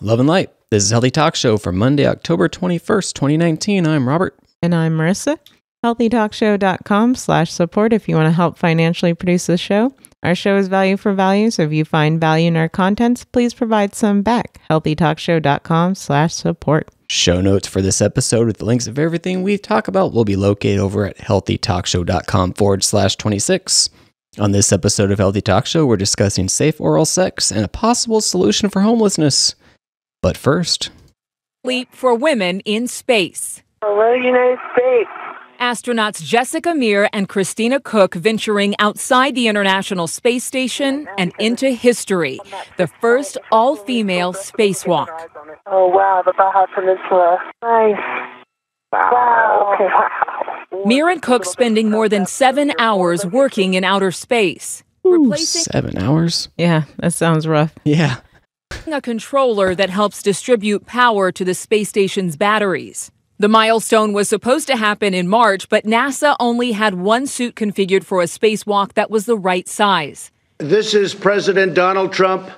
Love and Light. This is Healthy Talk Show for Monday, October 21st, 2019. I'm Robert. And I'm Marissa. HealthyTalkShow.com slash support if you want to help financially produce the show. Our show is value for value, so if you find value in our contents, please provide some back. HealthyTalkShow.com slash support. Show notes for this episode with the links of everything we talk about will be located over at healthytalkshow.com forward slash 26. On this episode of Healthy Talk Show, we're discussing safe oral sex and a possible solution for homelessness. But first, Leap for women in space. Hello, United States. Astronauts Jessica Meir and Christina Koch venturing outside the International Space Station and into history. The first all female spacewalk. Oh, wow, the Baja Peninsula. Nice. Wow. Okay, wow. Meir and Koch spending more than seven hours working in outer space, replacing seven hours? Yeah, that sounds rough. Yeah. A controller that helps distribute power to the space station's batteries. The milestone was supposed to happen in March, but NASA only had one suit configured for a spacewalk that was the right size. This is President Donald Trump.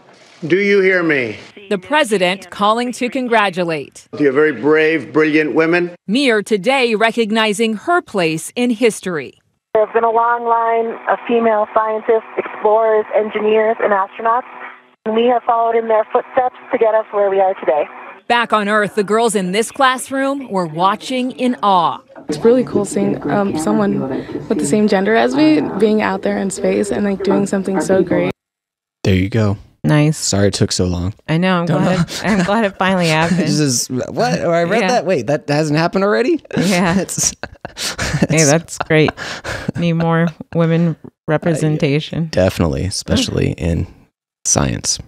Do you hear me? The president calling to congratulate. You're very brave, brilliant women. Meir today recognizing her place in history. There's been a long line of female scientists, explorers, engineers, and astronauts, and we have followed in their footsteps to get us where we are today. Back on Earth, the girls in this classroom were watching in awe. It's really cool seeing um, someone with the same gender as me being out there in space and like doing something so great. There you go. Nice. Sorry it took so long. I know. I'm Don't glad. know. It, I'm glad it finally happened. This is what? Oh, I read Yeah. that. Wait, that hasn't happened already? Yeah. It's, hey, that's great. Need more women representation. definitely, especially in science.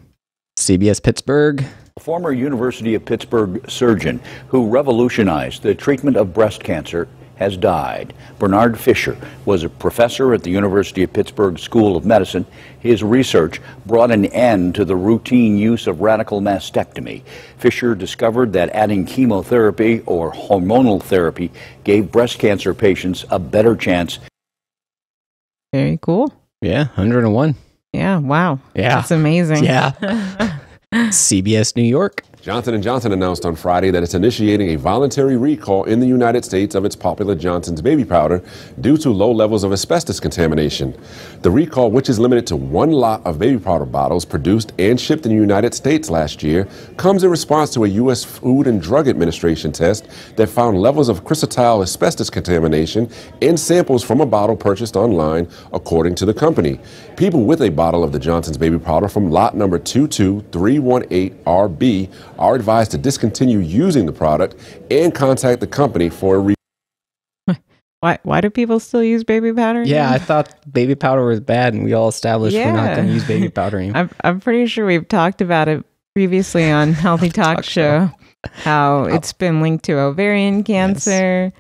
CBS Pittsburgh. A former University of Pittsburgh surgeon who revolutionized the treatment of breast cancer has died. Bernard Fisher was a professor at the University of Pittsburgh School of Medicine. His research brought an end to the routine use of radical mastectomy. Fisher discovered that adding chemotherapy or hormonal therapy gave breast cancer patients a better chance Very cool. Yeah, 101. Yeah. Wow. Yeah. That's amazing. Yeah. CBS New York. Johnson & Johnson announced on Friday that it's initiating a voluntary recall in the United States of its popular Johnson's baby powder due to low levels of asbestos contamination. The recall, which is limited to one lot of baby powder bottles produced and shipped in the United States last year, comes in response to a U.S. Food and Drug Administration test that found levels of chrysotile asbestos contamination in samples from a bottle purchased online, according to the company. People with a bottle of the Johnson's baby powder from lot number 22318RB are advised to discontinue using the product and contact the company for a re- Why? Why do people still use baby powder? Yeah, I thought baby powder was bad, and we all established we're not going to use baby powder anymore. I'm I'm pretty sure we've talked about it previously on Healthy Talk, Talk Show. How Oh. it's been linked to ovarian cancer.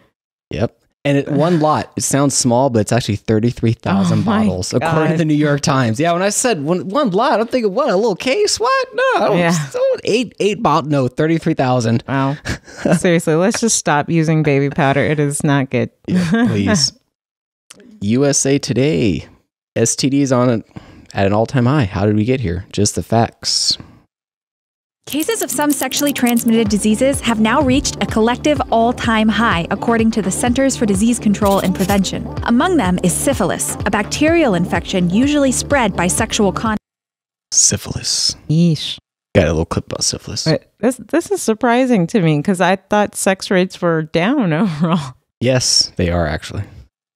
Yep. And it, one lot, it sounds small, but it's actually 33,000 Oh bottles, according to the New York Times. Yeah, when I said one, one lot, I'm thinking, what, a little case? What? No, Yeah. so eight, eight bottle, no, 33,000. Wow. Seriously, let's just stop using baby powder. It is not good. Yeah, please. USA Today. STDs on a, at an all time high. How did we get here? Just the facts. Cases of some sexually transmitted diseases have now reached a collective all time high, according to the Centers for Disease Control and Prevention. Among them is syphilis, a bacterial infection usually spread by sexual contact. Syphilis. Yeesh. Got a little clip about syphilis. But this this is surprising to me because I thought sex rates were down overall. Yes, they are actually.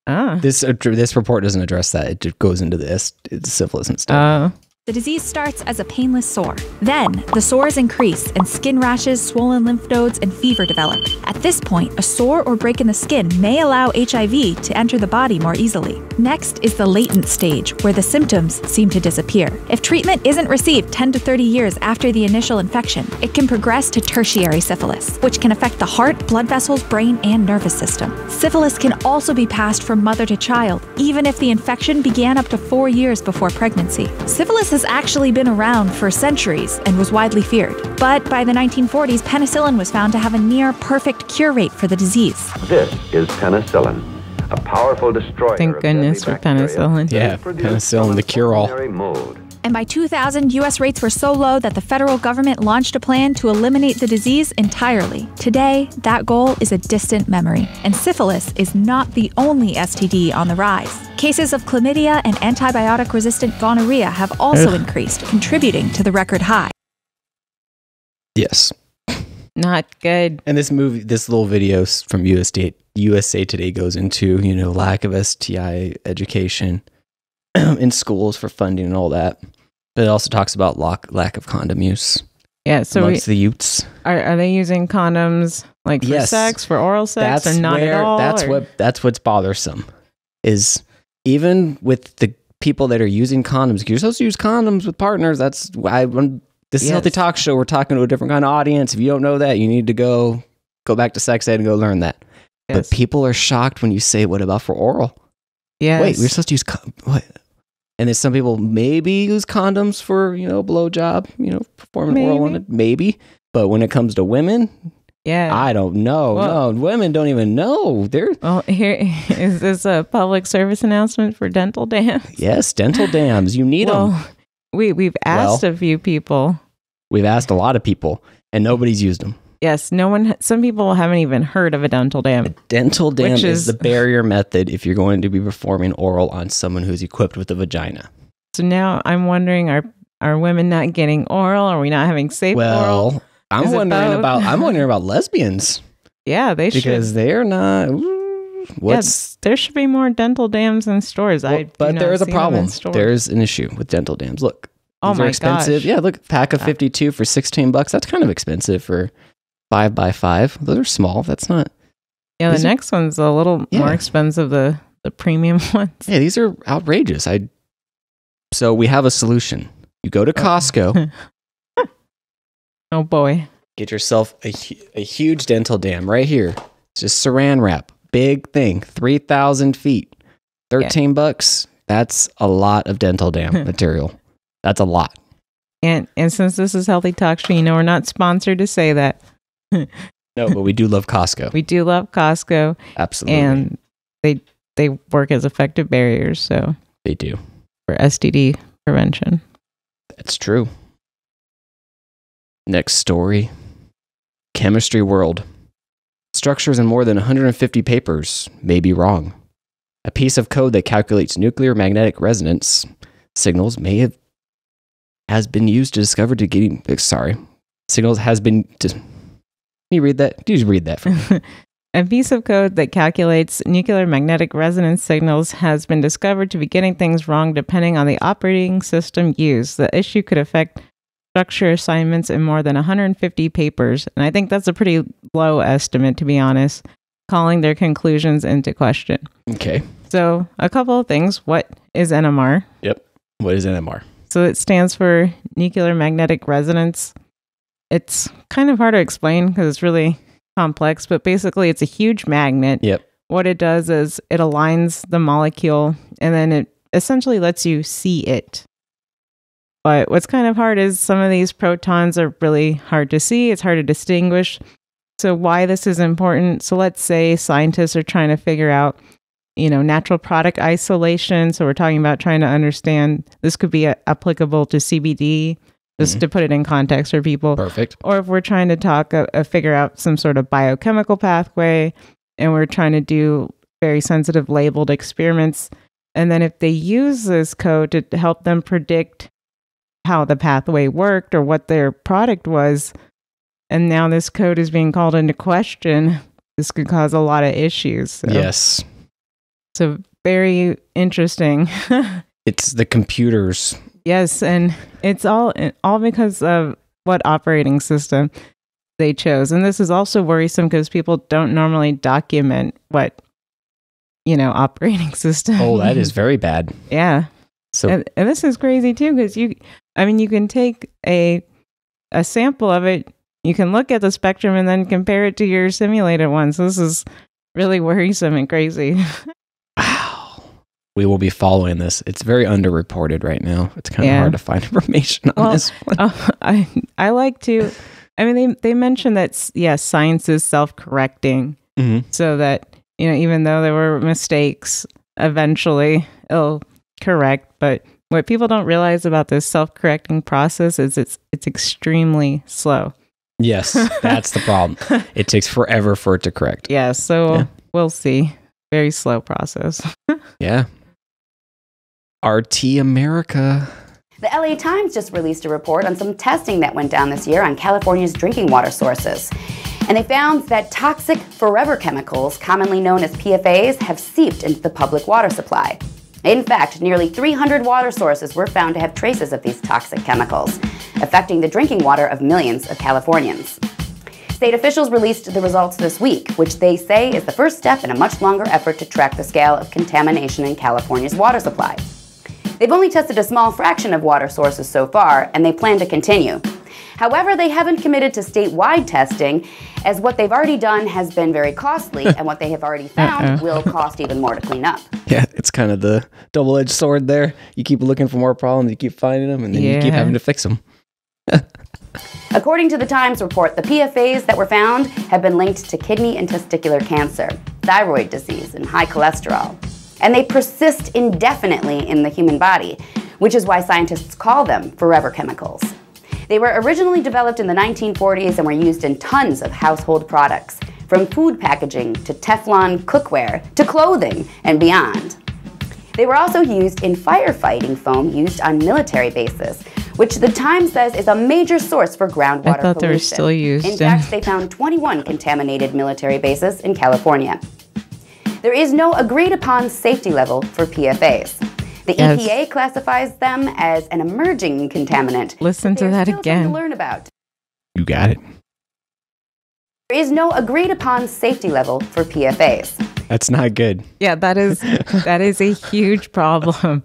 Ah. This uh, this report doesn't address that. It just goes into the S- it's syphilis and stuff. Oh. The disease starts as a painless sore. Then, the sores increase and skin rashes, swollen lymph nodes, and fever develop. At this point, a sore or break in the skin may allow HIV to enter the body more easily. Next is the latent stage, where the symptoms seem to disappear. If treatment isn't received 10 to 30 years after the initial infection, it can progress to tertiary syphilis, which can affect the heart, blood vessels, brain, and nervous system. Syphilis can also be passed from mother to child, even if the infection began up to four years before pregnancy. Syphilis has actually been around for centuries and was widely feared. But by the 1940s, penicillin was found to have a near perfect cure rate for the disease. This is penicillin, a powerful destroyer Thank goodness deadly for penicillin. Yeah, penicillin, the cure-all. Ordinary mold. And by 2000, US rates were so low that the federal government launched a plan to eliminate the disease entirely. Today, that goal is a distant memory, and syphilis is not the only STD on the rise. Cases of chlamydia and antibiotic resistant gonorrhea have also Ugh. increased, contributing to the record high. Yes. Not good. And this movie, this little video from USDA, USA Today goes into, you know, lack of STI education in schools for funding and all that. But it also talks about lack, lack of condom use Yeah. So we, the youths. are are they using condoms like for Yes. sex, for oral sex, or not where, at all? That's or- what that's what's bothersome. Is even with the people that are using condoms, you're supposed to use condoms with partners. That's why when this is healthy talk show. We're talking to a different kind of audience. If you don't know that, you need to go go back to sex ed and go learn that. Yes. But people are shocked when you say, "What about for oral?" Yeah. Wait, we're supposed to use con- what? And then some people maybe use condoms for you know blowjob, you know, performing oral on it, maybe. But when it comes to women, yeah. I don't know. Well- no, women don't even know. They're well, here is this a public service announcement for dental dams? yes, dental dams. You need them. Well, we we've asked a few people. We've asked a lot of people, and nobody's used them. Yes, no one. Some people haven't even heard of a dental dam. A Dental dam is, is- the barrier method if you're going to be performing oral on someone who's equipped with a vagina. So now I'm wondering: are are women not getting oral? Are we not having safe oral? Well, I'm Is wondering about I'm wondering about lesbians Yeah, they because should. Because they're not. ooh, What's yeah, there should be more dental dams in stores. I Well, do but there is a see them in problem. There's an issue with dental dams. Look, Oh these are my expensive. gosh. Yeah, look, pack of Uh, 52 for 16 bucks. That's kind of expensive for five by five. Those are small. That's not. yeah, the these are- next one's a little more expensive. The the premium ones. Yeah, these are outrageous. I. So we have a solution. You go to oh. Costco, Oh boy. get yourself a, a huge dental dam right here. It's just saran wrap, big thing, three thousand feet, thirteen bucks. That's a lot of dental dam material. That's a lot. And and since this is healthy talk show, you know we're not sponsored to say that. No, but we do love Costco. We do love Costco, Absolutely, and they they work as effective barriers. So they do. for STD prevention. That's true. Next story Chemistry World. Structures in more than 150 papers may be wrong. A piece of code that calculates nuclear magnetic resonance signals may have has been used to discover to getting sorry signals has been to, you read that Can you just read that for me? A piece of code that calculates nuclear magnetic resonance signals has been discovered to be getting things wrong depending on the operating system used. The issue could affect structure assignments in more than 150 papers, and I think that's a pretty low estimate, to be honest, calling their conclusions into question. okay So, a couple of things. What is NMR? yep what is NMR So it stands for nuclear magnetic resonance. It's kind of hard to explain because it's really complex, but basically it's a huge magnet. Yep. What it does is it aligns the molecule and then it essentially lets you see it. But what's kind of hard is some of these protons are really hard to see. It's hard to distinguish. So why this is important? So let's say scientists are trying to figure out you know, natural product isolation. So we're talking about trying to understand this could be a- applicable to CBD, just Mhm. to put it in context for people. perfect Or if we're trying to talk, uh, uh, figure out some sort of biochemical pathway, and we're trying to do very sensitive labeled experiments. And then if they use this code to help them predict how the pathway worked or what their product was, and now this code is being called into question, this could cause a lot of issues. So. yes So very interesting. it's the computers yes, and it's all all because of what operating system they chose. And this is also worrisome because people don't normally document what you know operating system. oh that is very bad yeah. so and, and this is crazy too because you, I mean, you can take a a sample of it, you can look at the spectrum, and then compare it to your simulated ones. This is really worrisome and crazy. We will be following this. It's very underreported right now. It's kind of Yeah. hard to find information on Well, this one. Uh, I I like to. I mean, they they mentioned that yes, science is self correcting, Mhm. so that you know even though there were mistakes, eventually it'll correct. But what people don't realize about this self-correcting process is it's it's extremely slow. Yes, that's the problem. It takes forever for it to correct. Yeah, so Yeah. we'll see. Very slow process. Yeah. RT America. The LA Times just released a report on some testing that went down this year on California's drinking water sources. And they found that toxic forever chemicals, commonly known as PFAs, have seeped into the public water supply. In fact, nearly 300 water sources were found to have traces of these toxic chemicals, affecting the drinking water of millions of Californians. State officials released the results this week, which they say is the first step in a much longer effort to track the scale of contamination in California's water supply. They've only tested a small fraction of water sources so far, and they plan to continue. However, they haven't committed to statewide testing, as what they've already done has been very costly, and what they have already found Uh-oh. will cost even more to clean up. Yeah, it's kind of the double edged sword there. You keep looking for more problems, you keep finding them, and then you keep having to fix them. According to the Times report, the PFAs that were found have been linked to kidney and testicular cancer, thyroid disease, and high cholesterol. And they persist indefinitely in the human body, which is why scientists call them forever chemicals. They were originally developed in the 1940s and were used in tons of household products, from food packaging to Teflon cookware to clothing and beyond. They were also used in firefighting foam used on military bases, which the Times says is a major source for groundwater I thought they were still used In in- fact, they found 21 contaminated military bases in California. There is no agreed upon safety level for PFAs. The Yes. EPA classifies them as an emerging contaminant. Listen to that still again. To learn about. You got it. There is no agreed upon safety level for PFAs. That's not good. Yeah, that is that is a huge problem.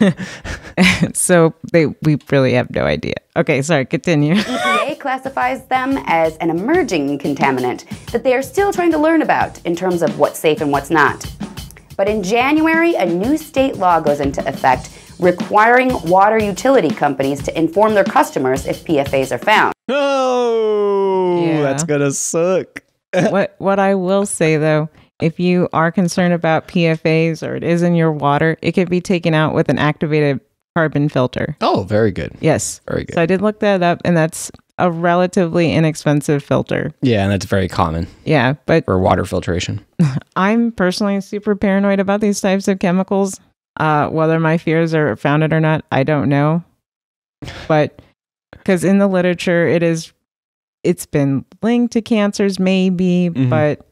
so they we really have no idea. Okay, sorry, continue. EPA classifies them as an emerging contaminant that they are still trying to learn about in terms of what's safe and what's not. But in January, a new state law goes into effect requiring water utility companies to inform their customers if PFAs are found. Oh, Yeah. that's gonna suck. what what I will say though, if you are concerned about PFAs or it is in your water, it can be taken out with an activated carbon filter. Oh, very good. Yes. Very good. So I did look that up and that's a relatively inexpensive filter. Yeah, and that's very common Yeah, but for water filtration. I'm personally super paranoid about these types of chemicals. Uh, whether my fears are founded or not, I don't know. But because in the literature, it is, it's been linked to cancers, maybe, Mhm. but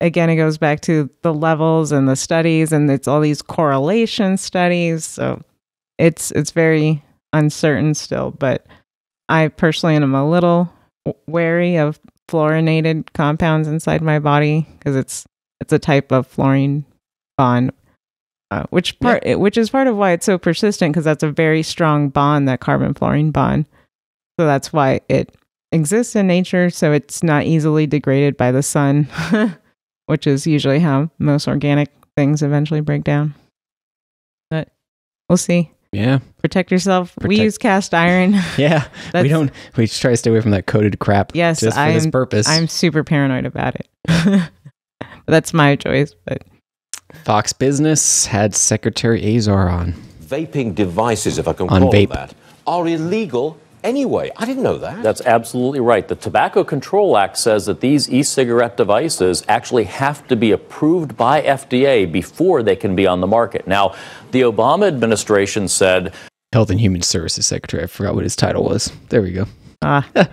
again, it goes back to the levels and the studies, and it's all these correlation studies. So it's it's very uncertain still. But I personally am a little wary of fluorinated compounds inside my body because it's it's a type of fluorine bond, uh, which part which is part of why it's so persistent because that's a very strong bond, that carbon fluorine bond. So that's why it exists in nature. So it's not easily degraded by the sun, which is usually how most organic things eventually break down. But we'll see. Yeah, Protect yourself. we use cast iron. yeah. we don't. We just try to stay away from that coated crap. Yes, just for I'm, this purpose. I'm super paranoid about it. That's my choice, but Fox Business had Secretary Azar on. Vaping devices, if I can On call vape. that, are illegal anyway. I didn't know that. That's absolutely right. The Tobacco Control Act says that these e cigarette devices actually have to be approved by FDA before they can be on the market. Now, the Obama administration said Health and Human Services Secretary. I forgot what his title was. There we go. ah,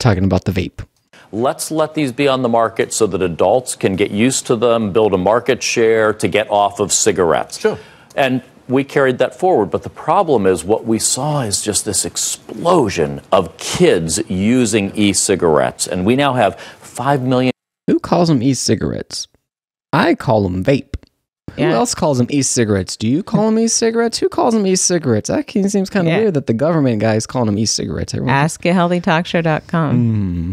Talking about the vape. let's let these be on the market so that adults can get used to them, build a market share to get off of cigarettes. Sure. And we carried that forward. But the problem is what we saw is just this explosion of kids using e cigarettes. And we now have 5 million. Who calls them e-cigarettes? I call them vape. Who Yeah. else calls them e-cigarettes? Do you call them e-cigarettes? Who calls them e-cigarettes? That seems kind of Yeah. weird that the government guy is calling them e-cigarettes. Everyone- ask at healthytalkshow.com. Hmm.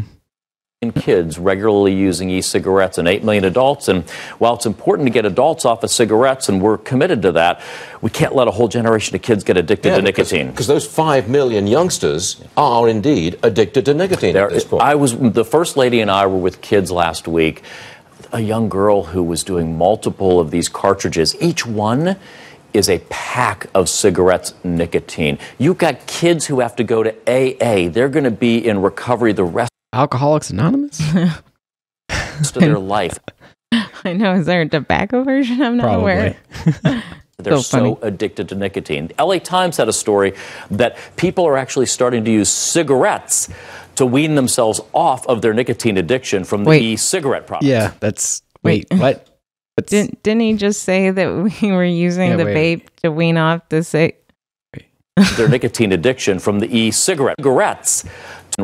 Kids regularly using e-cigarettes and 8 million adults and while it's important to get adults off of cigarettes and we're committed to that we can't let a whole generation of kids get addicted to nicotine Because those five million youngsters are indeed addicted to nicotine There- at this point. I was the first lady and I were with kids last week. A young girl who was doing multiple of these cartridges. Each one is a pack of cigarettes nicotine. You've got kids who have to go to AA. They're going to be in recovery the rest Alcoholics Anonymous? of their life. I know. Is there a tobacco version? I'm not aware. They're So so, funny. addicted to nicotine. The LA Times had a story that people are actually starting to use cigarettes to wean themselves off of their nicotine addiction from the Wait. e-cigarette products. Yeah, that's wait, what? What's, Didn't, didn't he just say that we were using Yeah, the wait. vape to wean off the say? their nicotine addiction from the e-cigarette cigarettes and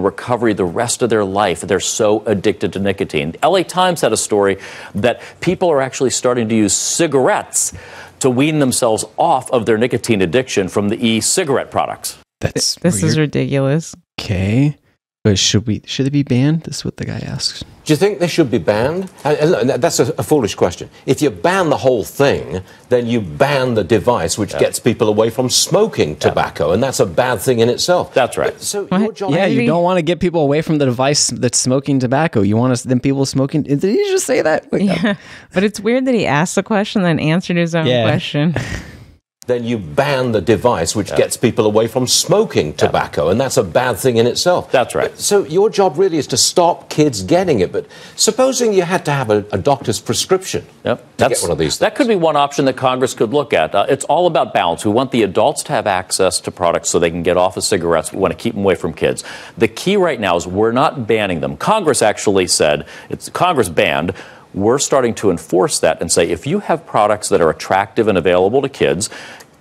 recovery the rest of their life. They're so addicted to nicotine. LA Times had a story that people are actually starting to use cigarettes to wean themselves off of their nicotine addiction from the e-cigarette products. That's This is ridiculous. okay. But should we should it be banned? This is what the guy asks. Do you think they should be banned? And- and look, That's a, a foolish question. If you ban the whole thing, then you ban the device which gets people away from smoking tobacco, and that's a bad thing in itself. That's right. So your job Yeah, you don't want to get people away from the device that's smoking tobacco. You want to, then people smoking. Did he just say that? Wait, Yeah, but it's weird that he asked the question then answered his own Yeah. question. then you ban the device which gets people away from smoking tobacco, and that's a bad thing in itself. That's right. So your job really is to stop kids getting it. But supposing you had to have a, a doctor's prescription Yep. to That's, get one of these. that could be one option that Congress could look at. Uh, it's all about balance. We want the adults to have access to products so they can get off of cigarettes. We want to keep them away from kids. The key right now is we're not banning them. Congress actually said, it's Congress banned. We're starting to enforce that and say if you have products that are attractive and available to kids,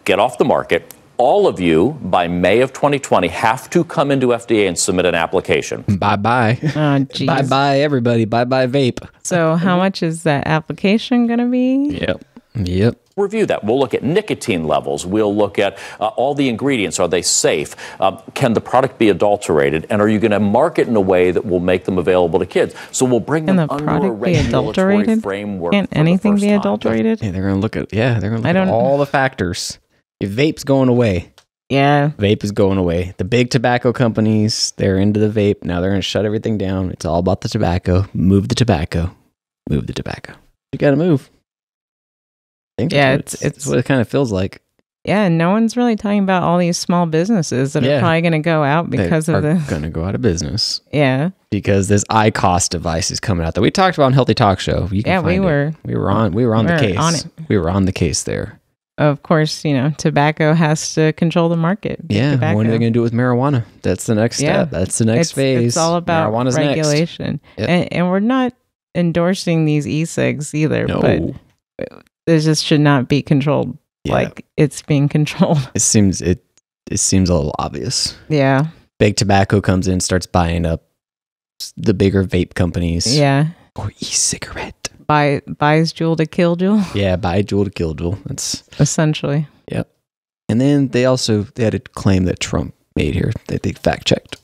get off the market. All of you, by May of 2020, have to come into FDA and submit an application. Bye bye. Oh, bye bye everybody. Bye bye vape. So, how much is that application going to be? Yep. Yep. Review that. We'll look at nicotine levels. We'll look at uh, all the ingredients. Are they safe? Um, can the product be adulterated? And are you going to market in a way that will make them available to kids? So we'll bring Can them the under a product be regulatory adulterated? framework. Can't the anything first be time. adulterated? Hey, they're gonna look at yeah, they're gonna look I at don't- all the factors. If vape's going away. Yeah. Vape is going away. The big tobacco companies, they're into the vape. Now they're gonna shut everything down. It's all about the tobacco. Move the tobacco. Move the tobacco. You gotta move. Yeah, it's- it's, it's- what it kind of feels like. Yeah, and no one's really talking about all these small businesses that Yeah. are probably going to go out They because are of the. gonna go out of business. Yeah. because this IQOS device is coming out that we talked about on Healthy Talk Show. You can Yeah, we find it. were- we were on we were on the we're case. on it. We were on the case there. Of course, you know, tobacco has to control the market. Yeah, tobacco. what are they going to do with marijuana? That's the next Yeah. step. That's the next it's, phase. It's all about Marijuana's next. regulation. Yep. And, and we're not endorsing these e-cigs either, No. but it just should not be controlled Yeah. like it's being controlled. It seems it it seems a little obvious. yeah. Big tobacco comes in, starts buying up the bigger vape companies. Yeah. Or e-cigarette. Buy, buys Juul to kill Juul, Yeah, buy Juul to kill Juul. That's essentially. yep. And then they also they had a claim that Trump made here that they fact checked.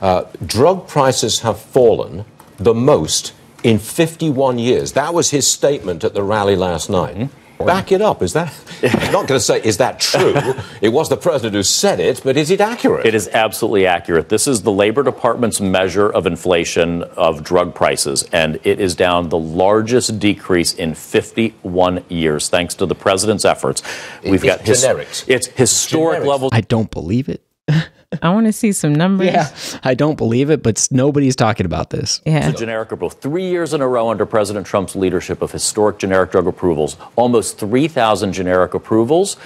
Uh, drug prices have fallen the most in 51 years. That was his statement at the rally last night. Mm-hmm. Back it up. Is that? I'm not going to say is that true. it was the president who said it, but is it accurate? It is absolutely accurate. This is the Labor Department's measure of inflation of drug prices, and it is down the largest decrease in 51 years, thanks to the president's efforts. We've It's got his- generics. It's historic Generics. levels. I don't believe it. I want to see some numbers. Yeah, I don't believe it, but nobody's talking about this. Yeah. The generic approval. Three years in a row under President Trump's leadership of historic generic drug approvals, almost 3,000 generic approvals,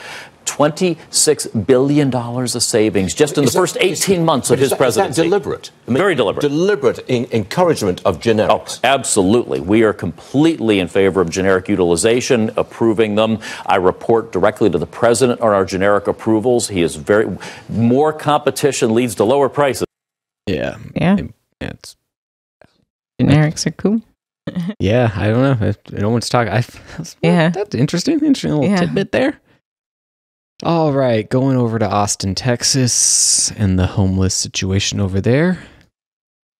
$26 billion of savings just in the that- first is- 18 months of but is his that- is that presidency. deliberate? I mean, Very deliberate. Deliberate in- encouragement of generics. Oh, absolutely. We are completely in favor of generic utilization, approving them. I report directly to the president on our generic approvals. He is very, more competition leads to lower prices. Yeah, Yeah. yeah, it's, Generics are cool. yeah. I don't know. If no one's talking. I, Yeah. that's interesting. Interesting little Yeah. tidbit there. All right, going over to Austin, Texas, and the homeless situation over there.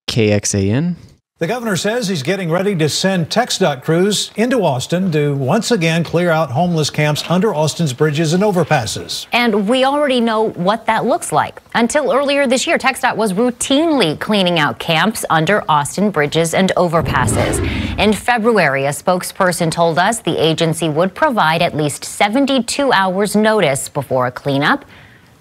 KXAN. The governor says he's getting ready to send TxDOT crews into Austin to once again clear out homeless camps under Austin's bridges and overpasses. And we already know what that looks like. Until earlier this year, TxDOT was routinely cleaning out camps under Austin bridges and overpasses. In February, a spokesperson told us the agency would provide at least 72 hours notice before a cleanup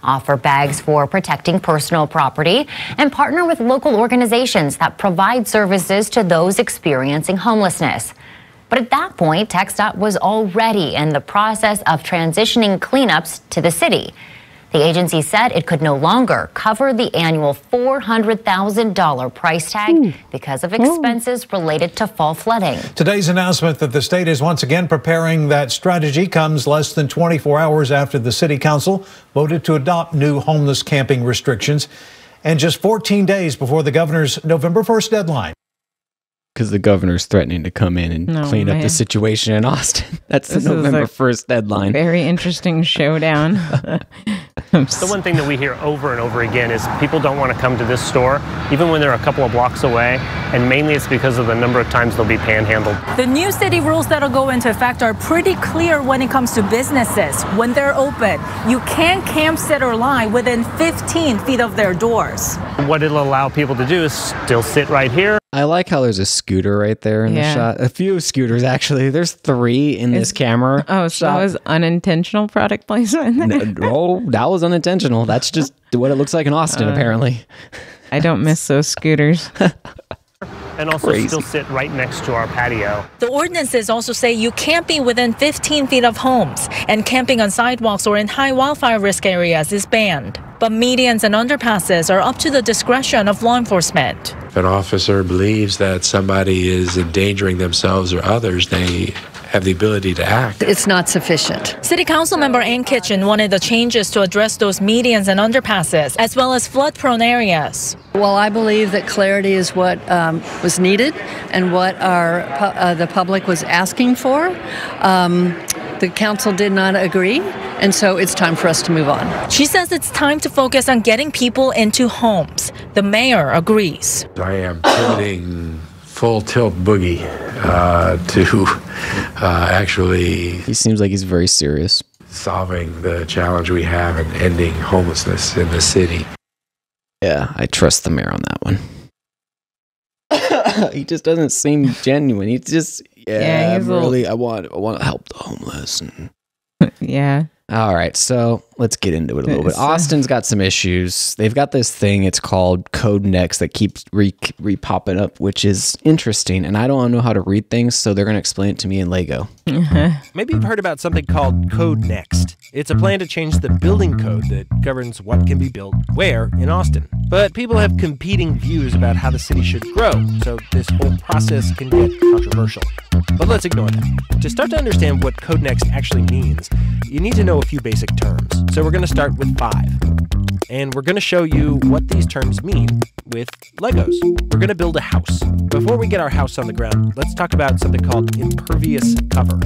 offer bags for protecting personal property, and partner with local organizations that provide services to those experiencing homelessness. But at that point, TxDOT was already in the process of transitioning cleanups to the city. The agency said it could no longer cover the annual $400,000 price tag Ooh. because of hmm. expenses Ooh. related to fall flooding. Today's announcement that the state is once again preparing that strategy comes less than 24 hours after the city council voted to adopt new homeless camping restrictions and just 14 days before the governor's November 1st deadline because the governor's threatening to come in and oh, clean man. up the situation in Austin. That's this the November first deadline. Very interesting showdown. the one thing that we hear over and over again is people don't want to come to this store, even when they're a couple of blocks away, and mainly it's because of the number of times they'll be panhandled. The new city rules that'll go into effect are pretty clear when it comes to businesses. When they're open, you can't camp, sit, or lie within 15 feet of their doors. What it'll allow people to do is still sit right here. I like how there's a scooter right there in yeah. the shot. A few scooters actually. There's three in it's, this camera. Oh, so shot. that was unintentional product placement. no, that was unintentional. That's just what it looks like in Austin, uh, apparently. I don't miss those scooters. and also Crazy. still sit right next to our patio. The ordinances also say you can't be within 15 feet of homes, and camping on sidewalks or in high wildfire risk areas is banned. But medians and underpasses are up to the discretion of law enforcement. If an officer believes that somebody is endangering themselves or others, they have the ability to act. It's not sufficient. City Council member Ann Kitchen wanted the changes to address those medians and underpasses, as well as flood prone areas. Well, I believe that clarity is what um, was needed and what our uh, the public was asking for. Um, the council did not agree, and so it's time for us to move on. She says it's time to focus on getting people into homes. The mayor agrees. I am pivoting full tilt boogie uh, to uh, actually. He seems like he's very serious. Solving the challenge we have and ending homelessness in the city. Yeah, I trust the mayor on that one. he just doesn't seem genuine. He's just yeah, yeah he's really. Little... I want I want to help the homeless. And... yeah, all right, so let's get into it a little bit. Austin's got some issues. They've got this thing. It's called Code Next that keeps re, re popping up, which is interesting. And I don't know how to read things, so they're going to explain it to me in Lego. Maybe you've heard about something called Code Next. It's a plan to change the building code that governs what can be built where in Austin. But people have competing views about how the city should grow, so this whole process can get controversial. But let's ignore that. To start to understand what Code Next actually means, you need to know a few basic terms. So we're going to start with five. And we're going to show you what these terms mean with Legos. We're going to build a house. Before we get our house on the ground, let's talk about something called impervious cover.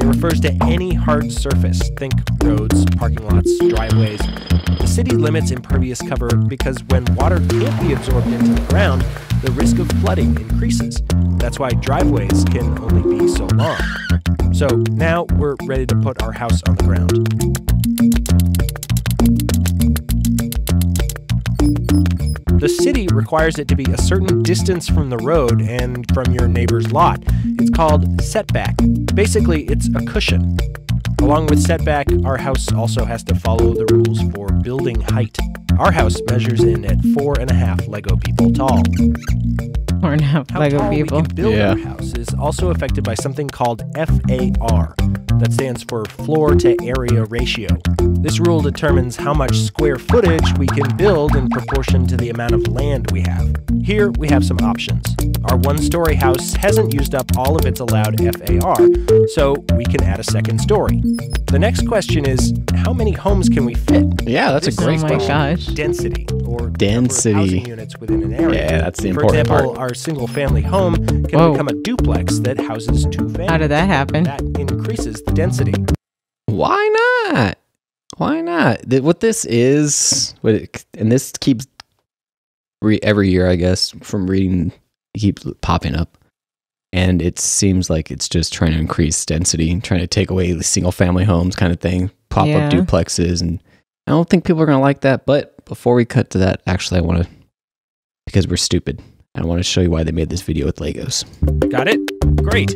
It refers to any hard surface, think roads, parking lots, driveways. The city limits impervious cover because when water can't be absorbed into the ground, the risk of flooding increases. That's why driveways can only be so long. So now we're ready to put our house on the ground. The city requires it to be a certain distance from the road and from your neighbor's lot. It's called setback. Basically, it's a cushion. Along with setback, our house also has to follow the rules for building height. Our house measures in at four and a half Lego people tall. Four and a half How Lego tall people. We can build yeah. our house is also affected by something called FAR. That stands for floor to area ratio. This rule determines how much square footage we can build in proportion to the amount of land we have. Here we have some options. Our one story house hasn't used up all of its allowed FAR, so we can add a second story. The next question is how many homes can we fit? Yeah, that's this a great oh question. Gosh. Density or density housing units within an area. Yeah, that's the For important example, part. our single family home can Whoa. become a duplex that houses two families. How did that happen? That increases the density. Why not? Why not? What this is, what it, and this keeps re, every year, I guess, from reading They keep popping up. And it seems like it's just trying to increase density, trying to take away the single family homes kind of thing, pop Yeah. up duplexes. And I don't think people are going to like that. But before we cut to that, actually, I want to, because we're stupid, I want to show you why they made this video with Legos. Got it? Great.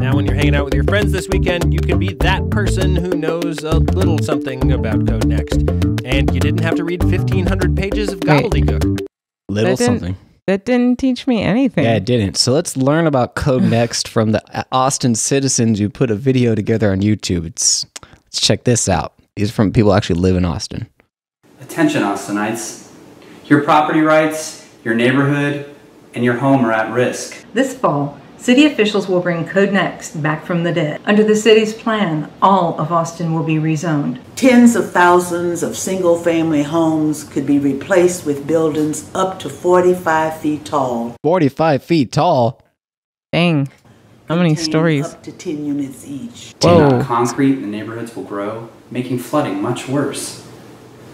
Now, when you're hanging out with your friends this weekend, you can be that person who knows a little something about Code Next. And you didn't have to read 1,500 pages of Wait. gobbledygook. Little That didn't- something. That didn't teach me anything. Yeah, it didn't. So let's learn about Code Next from the uh, Austin citizens who put a video together on YouTube. It's let's check this out. These are from people who actually live in Austin. Attention, Austinites. Your property rights, your neighborhood, and your home are at risk. This fall, city officials will bring Code Next back from the dead. Under the city's plan, all of Austin will be rezoned. Tens of thousands of single family homes could be replaced with buildings up to 45 feet tall. 45 feet tall. Dang. How many stories? Up to 10 units each. Whoa. concrete, the neighborhoods will grow, making flooding much worse.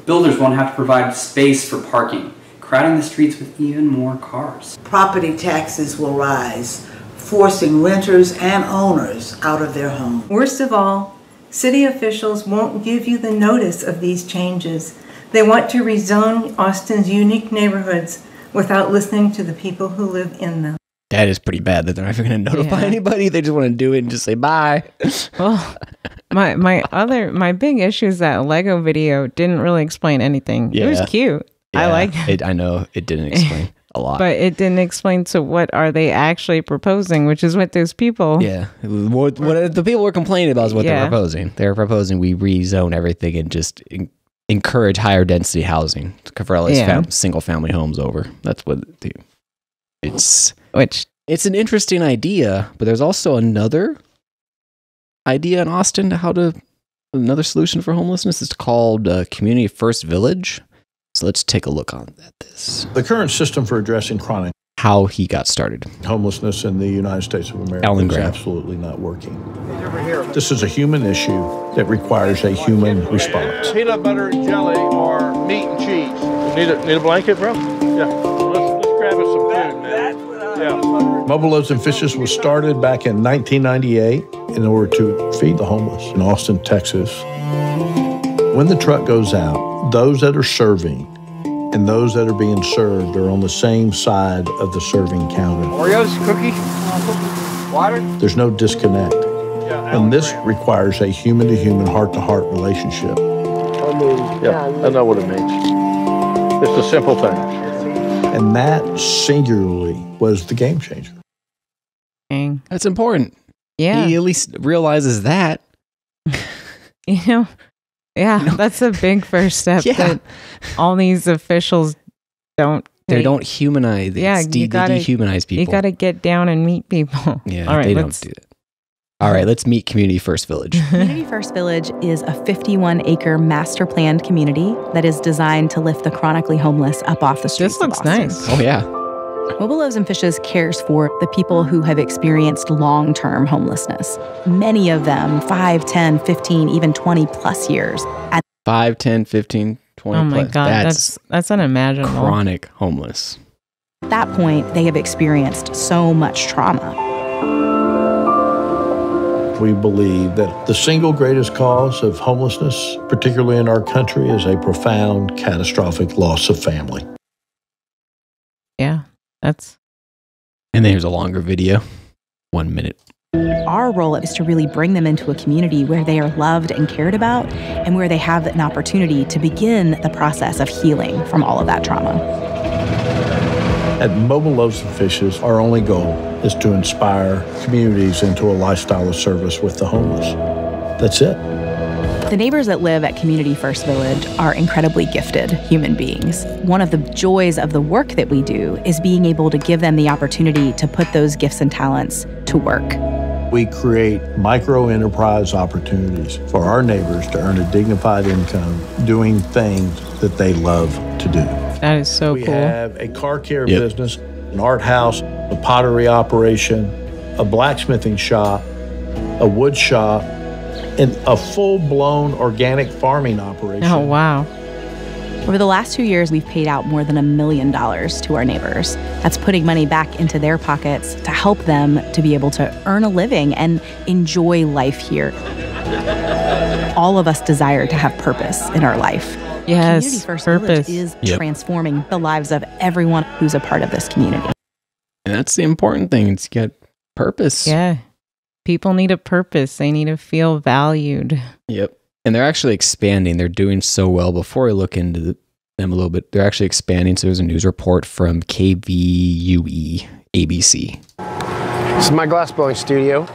Builders won't have to provide space for parking, crowding the streets with even more cars. Property taxes will rise, forcing renters and owners out of their homes. Worst of all, city officials won't give you the notice of these changes. They want to rezone Austin's unique neighborhoods without listening to the people who live in them. That is pretty bad that they're not even going to notify Yeah. anybody. They just want to do it and just say bye. Well, my my other my big issue is that Lego video didn't really explain anything. It was Yeah. cute. I Yeah, like it. I know it didn't explain a lot. but it didn't explain to what are they actually proposing, which is what those people yeah, what, what the people were complaining about is what Yeah. they're proposing. They're proposing we rezone everything and just en- encourage higher density housing for all these Yeah. fam- single family homes over. That's what they, it's. Which it's an interesting idea, but there's also another idea in Austin to how to another solution for homelessness. It's called uh, Community First Village. So let's take a look on that. This The current system for addressing chronic how he got started. homelessness in the United States of America Alan is absolutely not working. This is a human issue that requires a human response. Peanut butter and jelly or meat and cheese. Need a, need a blanket, bro? Yeah. Let's, let's grab us some food, man. Yeah. Mobile Loaves and Fishes was started back in 1998 in order to feed the homeless in Austin, Texas. When the truck goes out, those that are serving and those that are being served are on the same side of the serving counter. Oreos, cookie, water. There's no disconnect. And this requires a human to human, heart to heart relationship. Yeah, I know what it means. It's a simple thing. And that singularly was the game changer. Dang. That's important. Yeah. He at least realizes that. you know yeah, that's a big first step Yeah. that all these officials don't They take. don't humanize. yeah, de- you gotta dehumanize people. You got to get down and meet people. Yeah, all right, they don't let's do that. All right, let's meet Community First Village. Community First Village is a 51 acre master planned community that is designed to lift the chronically homeless up off the streets. This looks of nice. Oh yeah. Mobile Loaves and Fishes cares for the people who have experienced long term homelessness. Many of them 5, 10, 15, even 20 plus years. At 5, 10, 15, 20 Oh my plus. god, That's, that's that's unimaginable. chronic homeless. At that point, they have experienced so much trauma. We believe that the single greatest cause of homelessness, particularly in our country, is a profound, catastrophic loss of family. Yeah, that's And then here's a longer video. One minute. Our role is to really bring them into a community where they are loved and cared about and where they have an opportunity to begin the process of healing from all of that trauma. At Mobile Loaves and Fishes, our only goal is to inspire communities into a lifestyle of service with the homeless. That's it. The neighbors that live at Community First Village are incredibly gifted human beings. One of the joys of the work that we do is being able to give them the opportunity to put those gifts and talents to work. We create micro enterprise opportunities for our neighbors to earn a dignified income doing things that they love to do. that is so we cool. have a car care Yep. business, an art house, a pottery operation, a blacksmithing shop, a wood shop, and a full blown organic farming operation. Oh wow. Over the last two years, we've paid out more than a million dollars to our neighbors. That's putting money back into their pockets to help them to be able to earn a living and enjoy life here. All of us desire to have purpose in our life. Yes, Community First purpose. Village is Yep. transforming the lives of everyone who's a part of this community. And that's the important thing. It's get purpose. Yeah. People need a purpose. They need to feel valued. Yep. And they're actually expanding. They're doing so well. Before I look into the, them a little bit, they're actually expanding. So there's a news report from KVUE ABC. This is my glass blowing studio.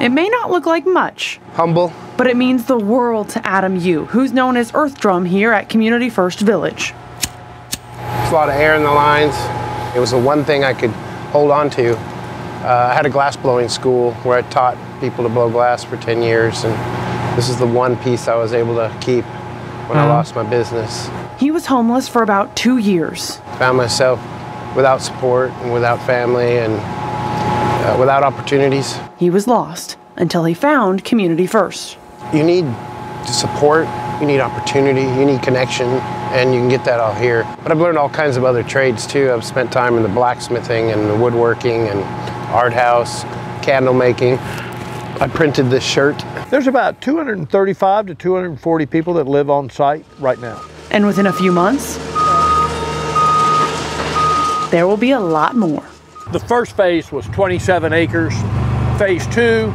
It may not look like much, Humble. but it means the world to Adam Yu, who's known as Earth Drum here at Community First Village. There's a lot of air in the lines. It was the one thing I could hold on to. Uh, I had a glassblowing school where I taught people to blow glass for 10 years, and this is the one piece I was able to keep when I lost my business. He was homeless for about two years. Found myself without support and without family and uh, without opportunities. He was lost until he found Community First. You need support, you need opportunity, you need connection, and you can get that all here. But I've learned all kinds of other trades too. I've spent time in the blacksmithing and the woodworking and art house, candle making. I printed this shirt. There's about 235 to 240 people that live on site right now. And within a few months, there will be a lot more. The first phase was 27 acres. Phase two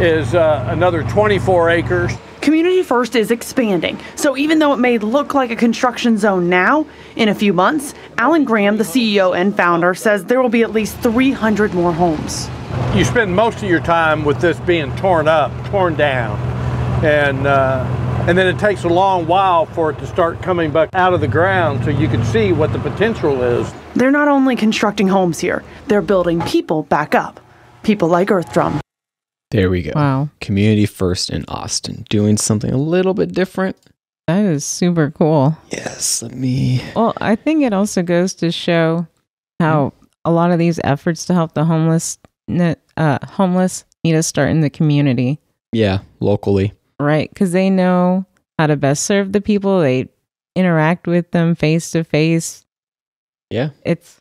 is uh, another 24 acres. Community First is expanding, so even though it may look like a construction zone now, in a few months, Alan Graham, the CEO and founder, says there will be at least 300 more homes. You spend most of your time with this being torn up, torn down, and uh, and then it takes a long while for it to start coming back out of the ground, so you can see what the potential is. They're not only constructing homes here, they're building people back up. People like Earth Drum. There we go. Wow. Community First in Austin, doing something a little bit different. That is super cool. Yes, let me. Well, I think it also goes to show how a lot of these efforts to help the homeless, uh, homeless need to start in the community, Yeah, locally. right? Because they know how to best serve the people. They interact with them face to face. Yeah. It's,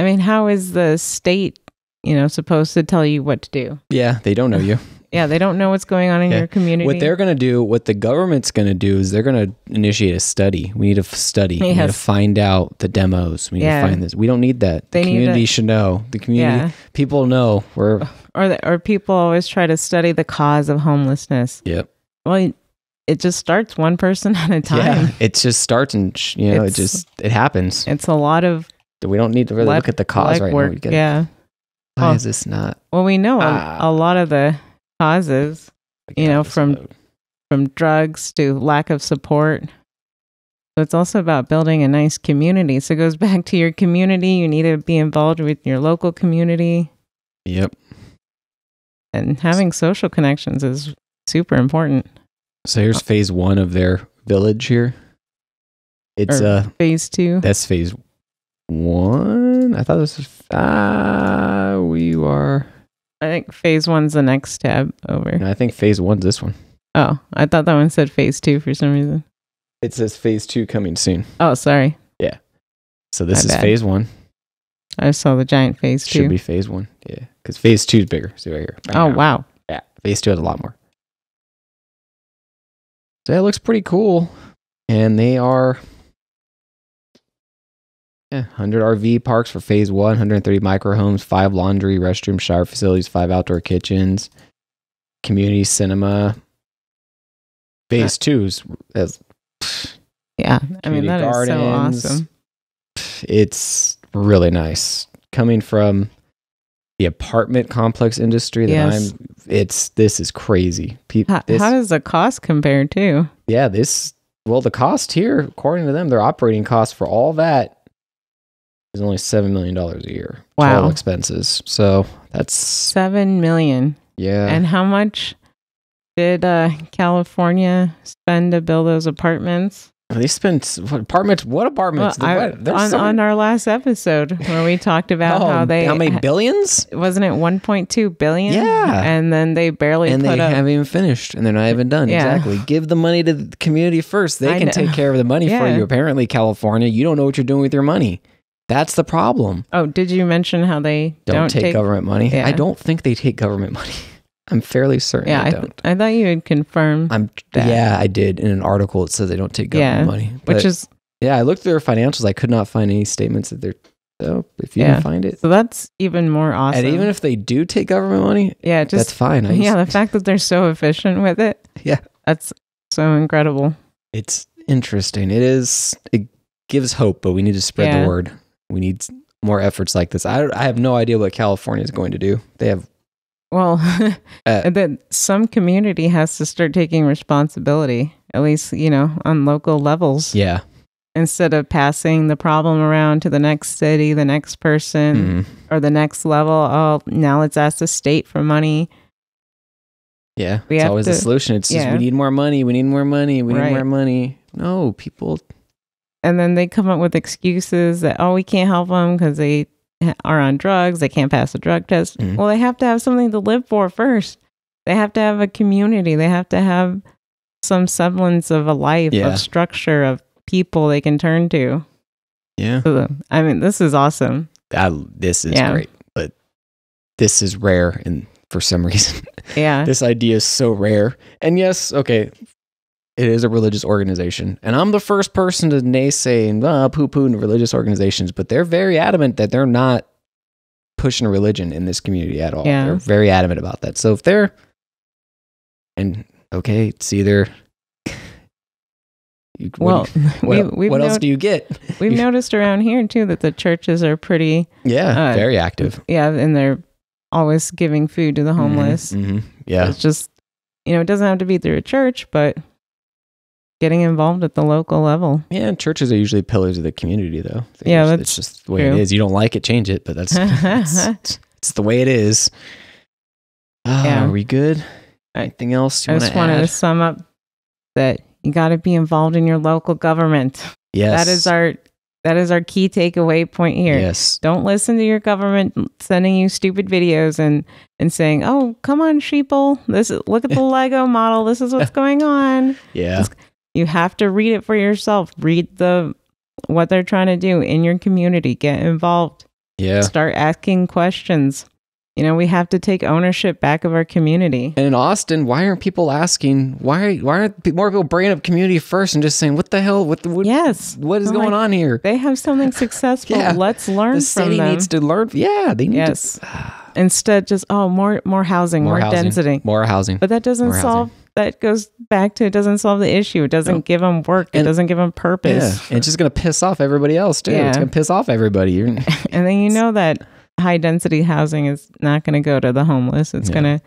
I mean, how is the state, you know, supposed to tell you what to do? Yeah, they don't know you. Yeah, they don't know what's going on in Yeah. your community. What they're going to do, what the government's going to do is they're going to initiate a study. We need to f- study. We need to find out the demos. We need Yeah. to find this. We don't need that. They the community should know. The community, Yeah. people know. We're, or the, or people always try to study the cause of homelessness. yep. Well, it just starts one person at a time. Yeah. It just starts and, you know, it just, it happens. It's a lot of We don't need to really look at the cause right now. We get- yeah. Why Oh. is this not? Well, we know a- Ah. a, lot of the causes, you know, from from drugs to lack of support. So it's also about building a nice community. So it goes back to your community. You need to be involved with your local community, Yep. and having social connections is super important. So here's phase one of their village here. It's Or uh phase two. That's phase one. I thought this was ah we are. I think phase one's the next tab over. I think phase one's this one. Oh, I thought that one said phase two for some reason. It says phase two coming soon. Oh, sorry. Yeah. So this My is bad. phase one. I saw the giant phase two. Should be phase one. Yeah, because phase two is bigger. See right here. Oh, wow. Yeah, phase two has a lot more. So that looks pretty cool, and they are. Yeah, 100 RV parks for phase one, 130 micro homes, five laundry, restroom, shower facilities, five outdoor kitchens, community cinema. Phase two is, is Yeah, I mean that is so awesome. It's really nice coming from the apartment complex industry that Yes. I'm. It's this is crazy. People, How, how does the cost compare to? yeah, this well, the cost here, according to them, their operating cost for all that is only seven million dollars a year. Wow. total expenses. So that's Seven million. yeah. And how much did uh, California spend to build those apartments? They spent what apartments? What apartments? Well, I- What? On, so- on our last episode where we talked about Oh, how they how many billions? wasn't it 1.2 billion Yeah. and then they barely and put they up haven't even finished, and they're not even done. Yeah. Exactly. Give the money to the community first. They I can know. take care of the money for you. Apparently, California, you don't know what you're doing with your money. That's the problem. oh did you mention how they Don't, don't, take, government money. Yeah. I don't think they take government money. I'm fairly certain yeah they I, don't. th- I thought you had confirmed I'm that. yeah, I did in an article. It says they don't take government Yeah, money, which But, is- yeah. I looked through their financials. I could not find any statements that they're. So if you yeah can find it, so that's even more awesome and even if they do take government money, yeah just that's fine. I yeah the fact that they're so efficient with it Yeah. that's so incredible it's interesting. It is. It gives hope, but we need to spread Yeah. the word. We need more efforts like this. I I have no idea what California is going to do. They have well Uh, that some community has to start taking responsibility at least you know on local levels yeah. instead of passing the problem around to the next city the next person Mhm. or the next level oh now let's ask the state for money Yeah, We it's always the to- solution. It's just we need more money. We need more money. We Right. need more money. No, people. And then they come up with excuses that oh we can't help them because they are on drugs they can't pass a drug test Mhm. well they have to have something to live for first they have to have a community they have to have some semblance of a life Yeah. of structure of people they can turn to Yeah, So i mean this is awesome I, this is Yeah. great, but this is rare, and for some reason, yeah this idea is so rare. And yes, okay, it is a religious organization, and I'm the first person to naysay and uh, poo-poo religious organizations, but they're very adamant that they're not pushing religion in this community at all. Yeah. They're very adamant about that. So if they're and okay, it's either. You, well what, we've what else do you get? we've noticed around here too that the churches are pretty Yeah, uh, very active. yeah and they're always giving food to the homeless hmm Yeah, It's just, you know, it doesn't have to be through a church, but getting involved at the local level. yeah. Churches are usually pillars of the community, though. They're Yeah, that's it's just the way it true. is. You don't like it, change it, but that's it's, it's the way it is. Ah, Yeah. Are we good? Anything else you I just wanted add? to sum up that you got to be involved in your local government. yes, That is our that is our key takeaway point here. Yes, Don't listen to your government sending you stupid videos and and saying, "Oh, come on, sheeple. This is, look at the Lego model. This is what's going on." yeah, You have to read it for yourself. Read the what they're trying to do in your community. Get involved. yeah. start asking questions. You know, we have to take ownership back of our community. And in Austin, why aren't people asking? Why why aren't more people bringing up community first and just saying, "What the hell? What the what, Yes. what is oh I'm going like, on here?" They have something successful. Yeah. Let's learn The city them. needs to learn. Yeah, they need yes. to Instead, just oh, more more housing, more, housing, density. more housing. But that doesn't More solve. That goes back to it doesn't solve the issue. It doesn't No. give them work. it doesn't give them Yeah, purpose. and it's just gonna piss off everybody else too. Yeah. It's gonna piss off everybody. And then you know that high density housing is not going to go to the homeless. It's Yeah. going to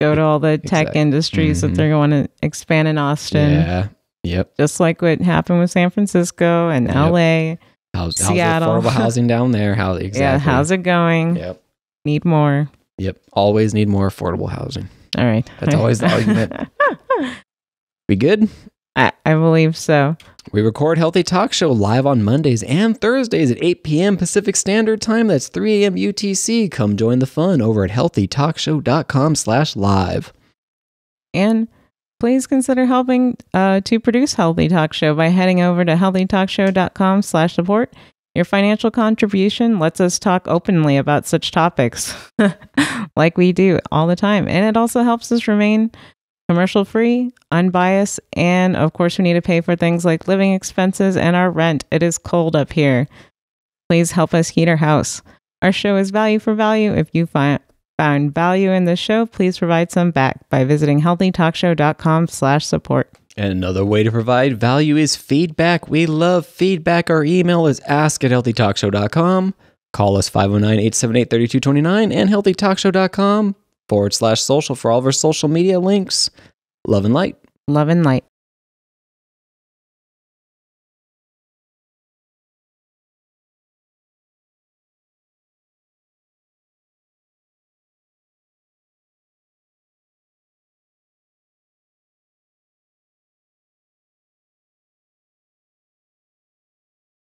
go to all the tech Exact- industries Mhm. that they're going to expand in Austin. yeah, yep. just like what happened with San Francisco and Yep. LA. How's, how's the affordable housing down there? How exactly? Yeah, how's it going? Yep. Need more. Yep. Always need more affordable housing. All right. That's always the argument. We good? I, I believe so. We record Healthy Talk Show live on Mondays and Thursdays at 8 p.m. Pacific Standard Time. That's 3 a.m. UTC. Come join the fun over at healthytalkshow.com slash live. And please consider helping uh, to produce Healthy Talk Show by heading over to healthytalkshow.com slash support. Your financial contribution lets us talk openly about such topics like we do all the time. And it also helps us remain commercial free, unbiased, and of course, we need to pay for things like living expenses and our rent. It is cold up here. Please help us heat our house. Our show is value for value. If you find found value in this show, please provide some back by visiting healthytalkshow.com slash support. Another way to provide value is feedback. We love feedback. Our email is ask at healthytalkshow.com. Call us 509 878 3229 and healthytalkshow.com forward slash social for all of our social media links. Love and light. Love and light.